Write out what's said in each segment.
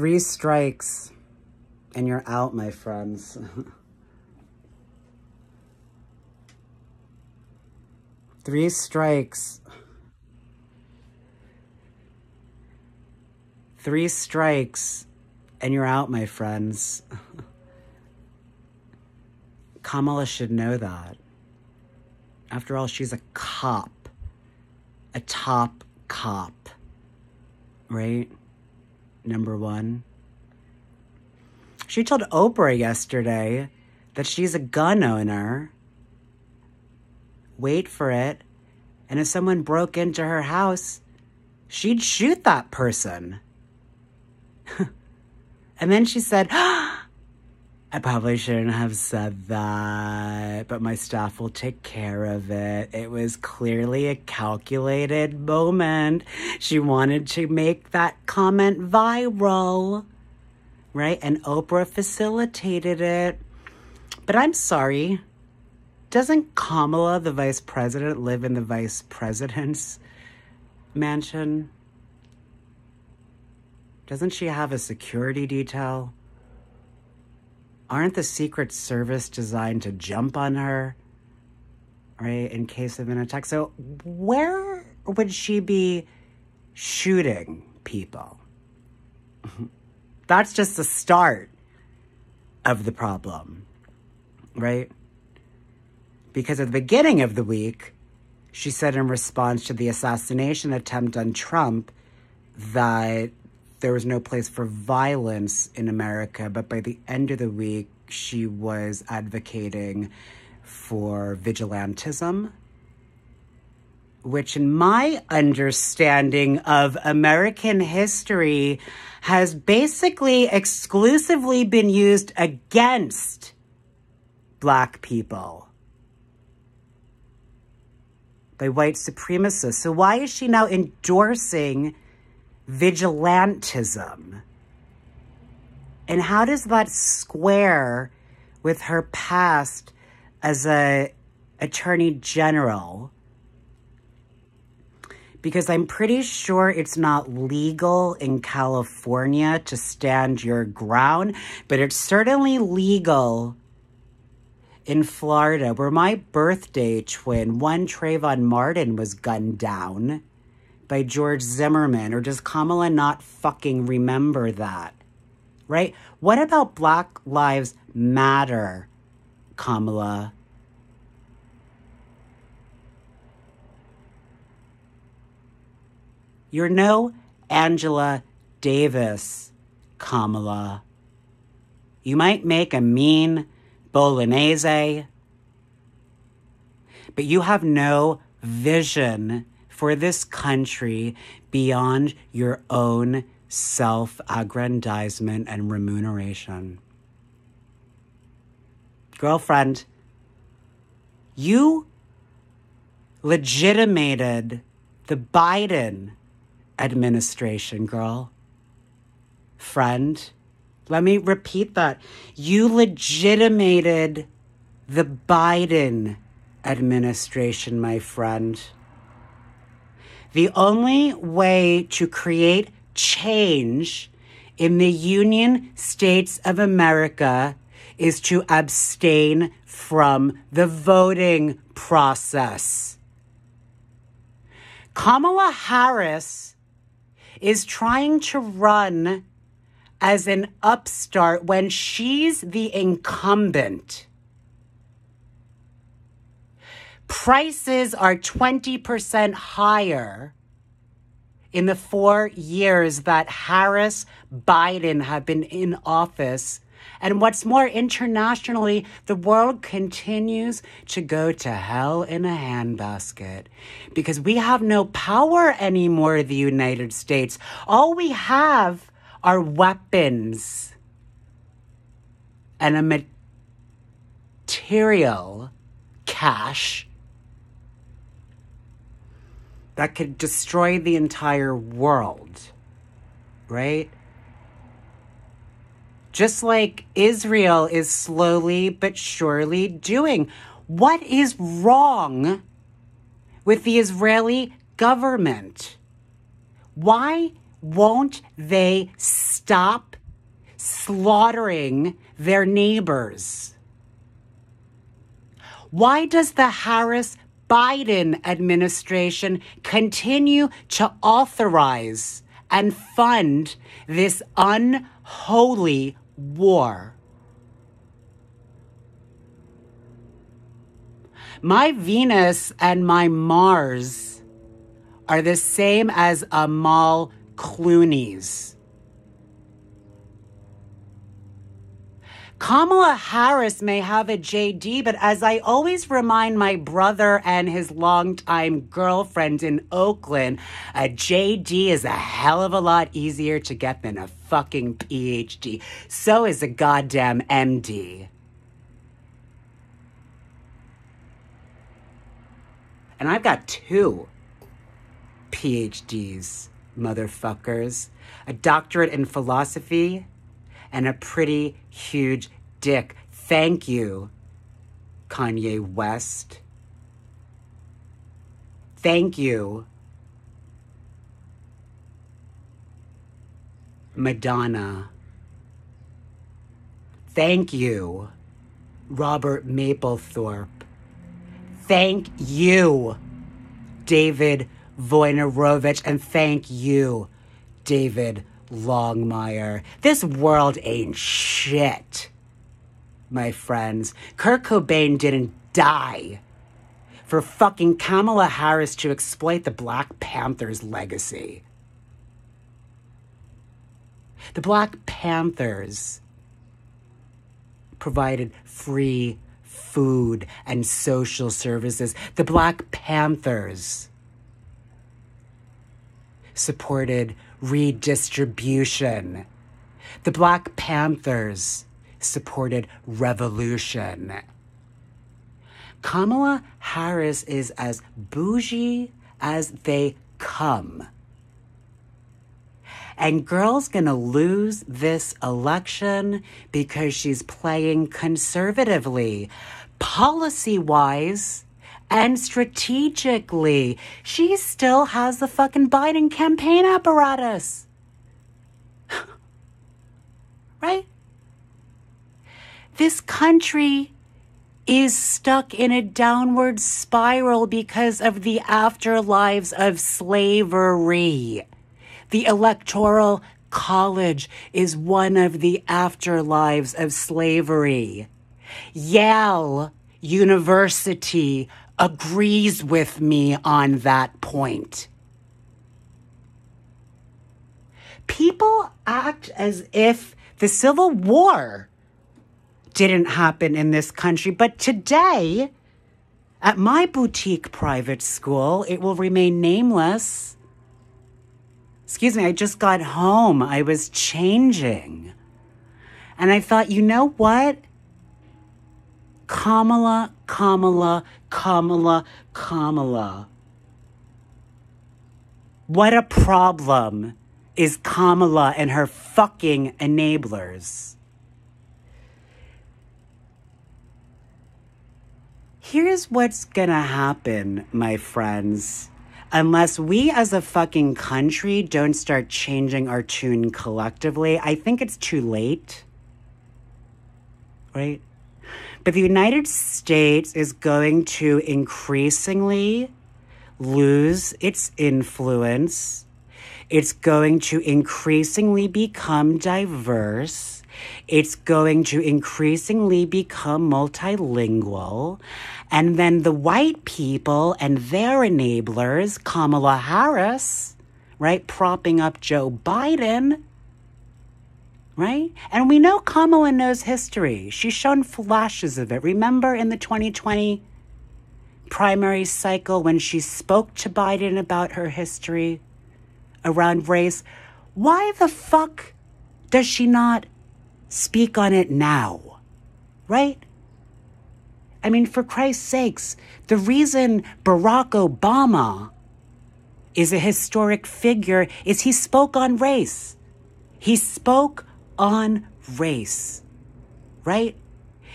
Three strikes and you're out, my friends. Three strikes. Three strikes and you're out, my friends. Kamala should know that. After all, she's a cop, a top cop, right? Number one. She told Oprah yesterday that she's a gun owner. Wait for it. And if someone broke into her house, she'd shoot that person. and then she said, ah, I probably shouldn't have said that, but my staff will take care of it. It was clearly a calculated moment. She wanted to make that comment viral, right? And Oprah facilitated it. But I'm sorry. Doesn't Kamala, the vice president, live in the vice president's mansion? Doesn't she have a security detail? Aren't the Secret Service designed to jump on her, right, in case of an attack? So, where would she be shooting people? That's just the start of the problem, right? Because at the beginning of the week, she said in response to the assassination attempt on Trump that there was no place for violence in America, but by the end of the week, she was advocating for vigilantism, which, in my understanding of American history, has basically exclusively been used against Black people by white supremacists. So, why is she now endorsing? Vigilantism. And how does that square with her past as a attorney general? Because I'm pretty sure it's not legal in California to stand your ground, but it's certainly legal in Florida, where my birthday twin, one Trayvon Martin, was gunned down by George Zimmerman, or does Kamala not fucking remember that? Right? What about Black Lives Matter, Kamala? You're no Angela Davis, Kamala. You might make a mean bolognese, but you have no vision for this country beyond your own self aggrandizement and remuneration. Girlfriend, you legitimated the Biden administration, girl. Friend, let me repeat that. You legitimated the Biden administration, my friend. The only way to create change in the Union States of America is to abstain from the voting process. Kamala Harris is trying to run as an upstart when she's the incumbent. Prices are 20% higher in the four years that Harris Biden have been in office. And what's more, internationally, the world continues to go to hell in a handbasket because we have no power anymore, the United States. All we have are weapons and a material cache that could destroy the entire world, right? Just like Israel is slowly but surely doing. What is wrong with the Israeli government? Why won't they stop slaughtering their neighbors? Why does the Harris Biden administration continue to authorize and fund this unholy war? My Venus and my Mars are the same as Amal Clooney's. Kamala Harris may have a JD, but as I always remind my brother and his longtime girlfriend in Oakland, a JD is a hell of a lot easier to get than a fucking PhD. So is a goddamn MD. And I've got two PhDs, motherfuckers. A doctorate in philosophy and a pretty huge dick. Thank you, Kanye West. Thank you, Madonna. Thank you, Robert Mapplethorpe. Thank you, David Wojnarowicz, and thank you, David Longmire. This world ain't shit, my friends. Kurt Cobain didn't die for fucking Kamala Harris to exploit the Black Panthers' legacy. The Black Panthers provided free food and social services. The Black Panthers supported redistribution. The Black Panthers supported revolution. Kamala Harris is as bougie as they come. And girl's gonna lose this election because she's playing conservatively. Policy wise, and strategically. She still has the fucking Biden campaign apparatus. right? This country is stuck in a downward spiral because of the afterlives of slavery. The Electoral College is one of the afterlives of slavery. Yale University agrees with me on that point. People act as if the Civil War didn't happen in this country, but today, at my boutique private school, it will remain nameless. Excuse me, I just got home. I was changing. And I thought, you know what? Kamala, Kamala, Kamala, Kamala. What a problem is Kamala and her fucking enablers. Here's what's gonna happen, my friends. Unless we as a fucking country don't start changing our tune collectively, I think it's too late. Right? But the United States is going to increasingly lose its influence. It's going to increasingly become diverse. It's going to increasingly become multilingual. And then the white people and their enablers, Kamala Harris, right, propping up Joe Biden, right? And we know Kamala knows history. She's shown flashes of it. Remember in the 2020 primary cycle when she spoke to Biden about her history around race? Why the fuck does she not speak on it now? Right? I mean, for Christ's sakes, the reason Barack Obama is a historic figure is he spoke on race. He spoke on race, right?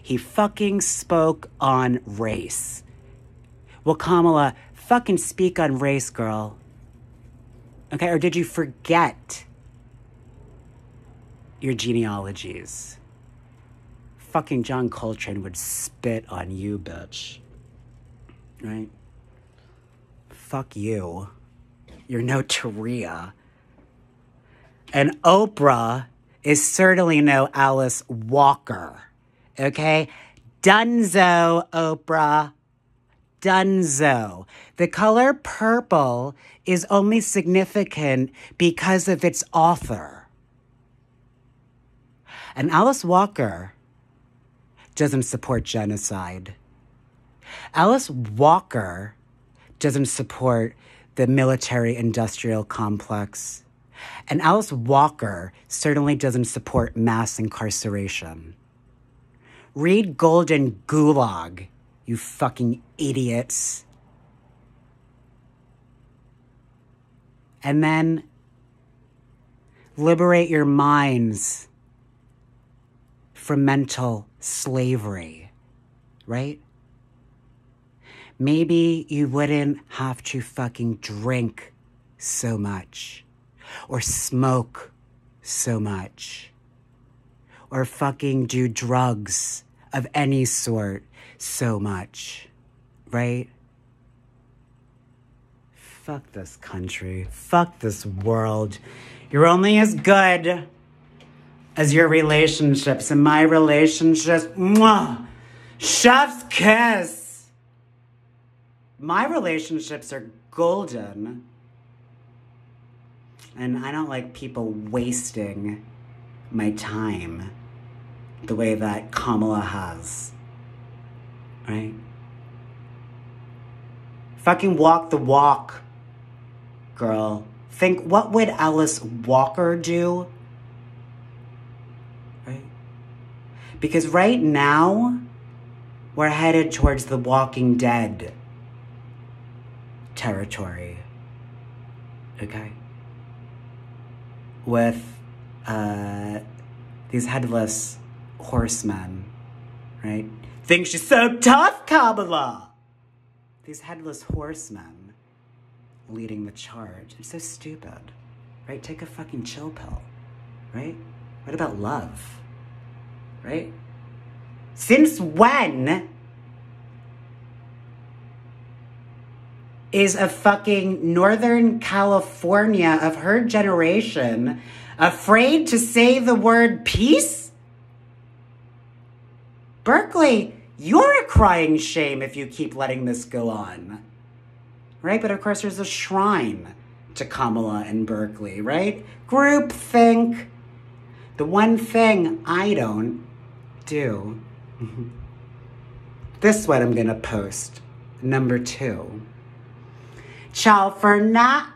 He fucking spoke on race. Well, Kamala, fucking speak on race, girl. Okay, or did you forget? your genealogies. Fucking John Coltrane would spit on you, bitch. Right? Fuck you. You're no Taria. And Oprah is certainly no Alice Walker. Okay? Dunzo, Oprah. Dunzo. The color purple is only significant because of its author. And Alice Walker doesn't support genocide. Alice Walker doesn't support the military industrial complex. And Alice Walker certainly doesn't support mass incarceration. Read Golden Gulag, you fucking idiots. And then liberate your minds from mental slavery, right? Maybe you wouldn't have to fucking drink so much or smoke so much or fucking do drugs of any sort so much, right? Fuck this country. Fuck this world. You're only as good as your relationships. And my relationships, mwah, chef's kiss my relationships are golden. And I don't like people wasting my time the way that Kamala has. Right? Fucking walk the walk, girl. Think, what would Alice Walker do? Right? Because right now, we're headed towards the Walking Dead territory. Okay? With uh, these headless horsemen, right? Think she's so tough, Kamala! These headless horsemen leading the charge. It's so stupid, right? Take a fucking chill pill, right? What about love, right? Since when is a fucking Northern California of her generation afraid to say the word peace? Berkeley, you're a crying shame if you keep letting this go on. Right? But of course, there's a shrine to Kamala and Berkeley, right? Group think. The one thing I don't do. this what I'm gonna post. Number two. Ciao for now.